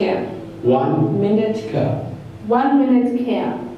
Care. one Minute. care. One minute care.